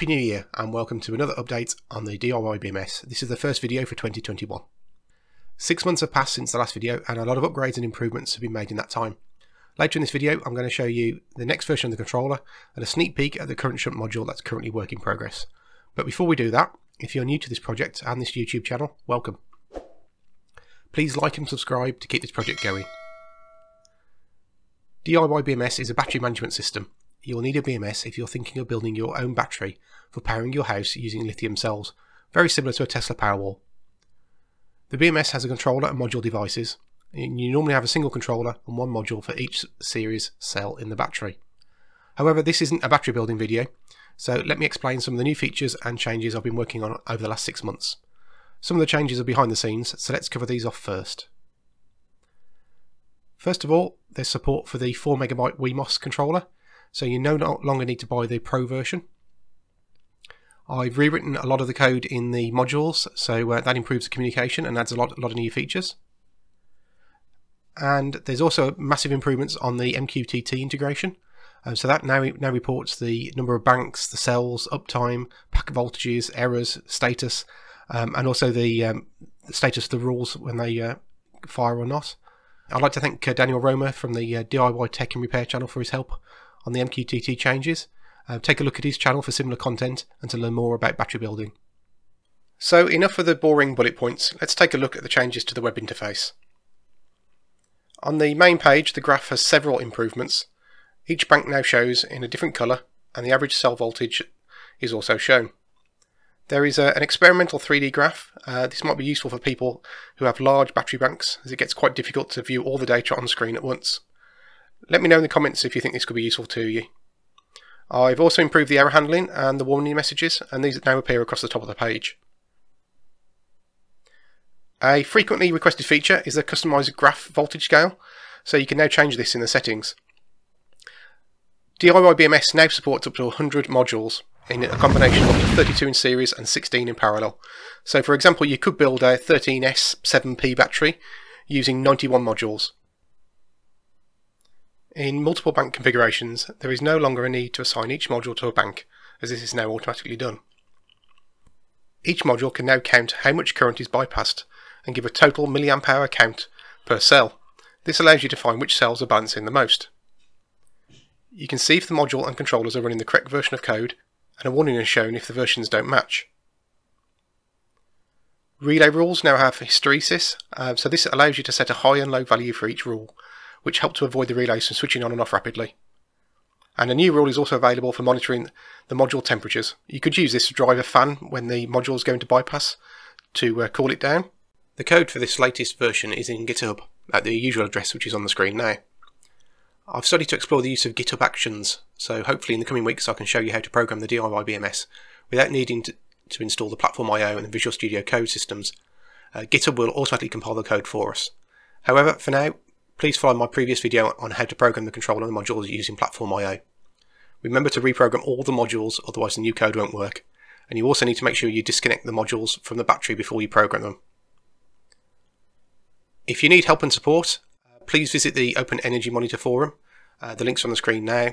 Happy New Year and welcome to another update on the DIY BMS. This is the first video for 2021. Six months have passed since the last video and a lot of upgrades and improvements have been made in that time. Later in this video I'm going to show you the next version of the controller and a sneak peek at the current shunt module that's currently work in progress. But before we do that, if you're new to this project and this YouTube channel, welcome. Please like and subscribe to keep this project going. DIY BMS is a battery management system you'll need a BMS if you're thinking of building your own battery for powering your house using lithium cells, very similar to a Tesla Powerwall. The BMS has a controller and module devices, you normally have a single controller and one module for each series cell in the battery. However, this isn't a battery building video, so let me explain some of the new features and changes I've been working on over the last six months. Some of the changes are behind the scenes, so let's cover these off first. First of all, there's support for the 4MB WeMOS controller, so you no longer need to buy the Pro version. I've rewritten a lot of the code in the modules, so uh, that improves the communication and adds a lot, a lot of new features. And there's also massive improvements on the MQTT integration. Um, so that now now reports the number of banks, the cells, uptime, packet voltages, errors, status, um, and also the, um, status of the rules when they uh, fire or not. I'd like to thank uh, Daniel Romer from the uh, DIY Tech and Repair channel for his help on the MQTT changes. Uh, take a look at his channel for similar content and to learn more about battery building. So enough of the boring bullet points, let's take a look at the changes to the web interface. On the main page the graph has several improvements. Each bank now shows in a different colour and the average cell voltage is also shown. There is a, an experimental 3D graph. Uh, this might be useful for people who have large battery banks as it gets quite difficult to view all the data on screen at once. Let me know in the comments if you think this could be useful to you. I've also improved the error handling and the warning messages, and these now appear across the top of the page. A frequently requested feature is the customised graph voltage scale, so you can now change this in the settings. DIY BMS now supports up to 100 modules in a combination of up to 32 in series and 16 in parallel. So for example, you could build a 13S7P battery using 91 modules. In multiple bank configurations, there is no longer a need to assign each module to a bank, as this is now automatically done. Each module can now count how much current is bypassed and give a total milliamp hour count per cell. This allows you to find which cells are balancing the most. You can see if the module and controllers are running the correct version of code, and a warning is shown if the versions don't match. Relay rules now have hysteresis, uh, so this allows you to set a high and low value for each rule, which help to avoid the relays from switching on and off rapidly. And a new rule is also available for monitoring the module temperatures. You could use this to drive a fan when the module is going to bypass to uh, cool it down. The code for this latest version is in GitHub at the usual address which is on the screen now. I've studied to explore the use of GitHub Actions, so hopefully in the coming weeks I can show you how to program the DIY BMS without needing to, to install the Platform IO and the Visual Studio Code systems. Uh, GitHub will automatically compile the code for us. However, for now, Please follow my previous video on how to program the controller and modules using Platform IO. Remember to reprogram all the modules, otherwise the new code won't work. And you also need to make sure you disconnect the modules from the battery before you program them. If you need help and support, uh, please visit the Open Energy Monitor forum. Uh, the link's on the screen now.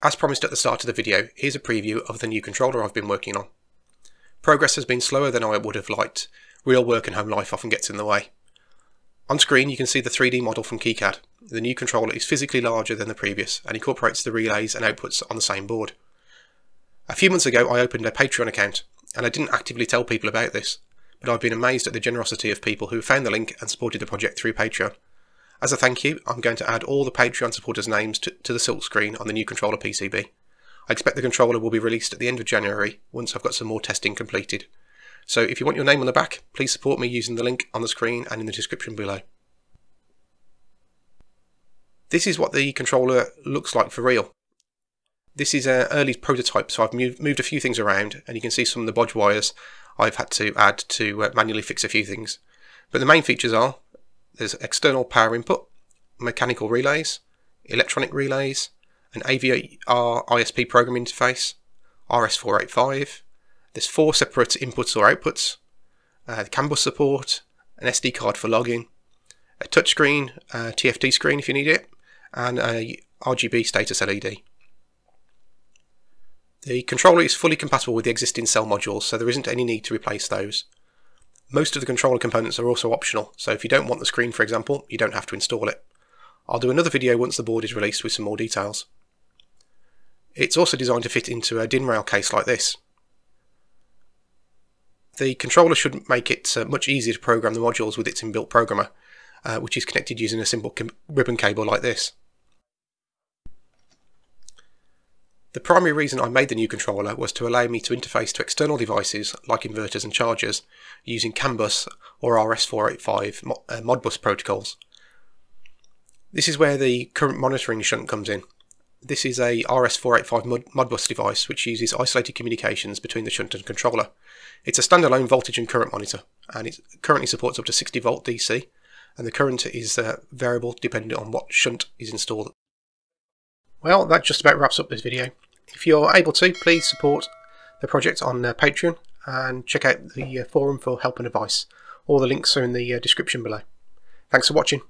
As promised at the start of the video, here's a preview of the new controller I've been working on. Progress has been slower than I would have liked. Real work and home life often gets in the way. On screen you can see the 3D model from KiCad. The new controller is physically larger than the previous and incorporates the relays and outputs on the same board. A few months ago I opened a Patreon account and I didn't actively tell people about this, but I've been amazed at the generosity of people who found the link and supported the project through Patreon. As a thank you, I'm going to add all the Patreon supporters' names to, to the silk screen on the new controller PCB. I expect the controller will be released at the end of January once I've got some more testing completed. So if you want your name on the back, please support me using the link on the screen and in the description below. This is what the controller looks like for real. This is an early prototype, so I've moved a few things around, and you can see some of the bodge wires I've had to add to uh, manually fix a few things. But the main features are there's external power input, mechanical relays, electronic relays, an AVR ISP program interface, RS485, there's four separate inputs or outputs, uh, CAN bus support, an SD card for logging, a touchscreen, uh, TFT screen if you need it, and a RGB status LED. The controller is fully compatible with the existing cell modules, so there isn't any need to replace those. Most of the controller components are also optional, so if you don't want the screen for example, you don't have to install it. I'll do another video once the board is released with some more details. It's also designed to fit into a DIN rail case like this. The controller should make it uh, much easier to program the modules with its inbuilt programmer, uh, which is connected using a simple ribbon cable like this. The primary reason I made the new controller was to allow me to interface to external devices like inverters and chargers using CAN bus or RS485 uh, Modbus protocols. This is where the current monitoring shunt comes in. This is a RS485 Modbus device which uses isolated communications between the shunt and controller. It's a standalone voltage and current monitor and it currently supports up to 60 volt DC and the current is uh, variable depending on what shunt is installed. Well, that just about wraps up this video. If you're able to, please support the project on uh, Patreon and check out the uh, forum for help and advice. All the links are in the uh, description below. Thanks for watching.